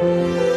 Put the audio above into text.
Música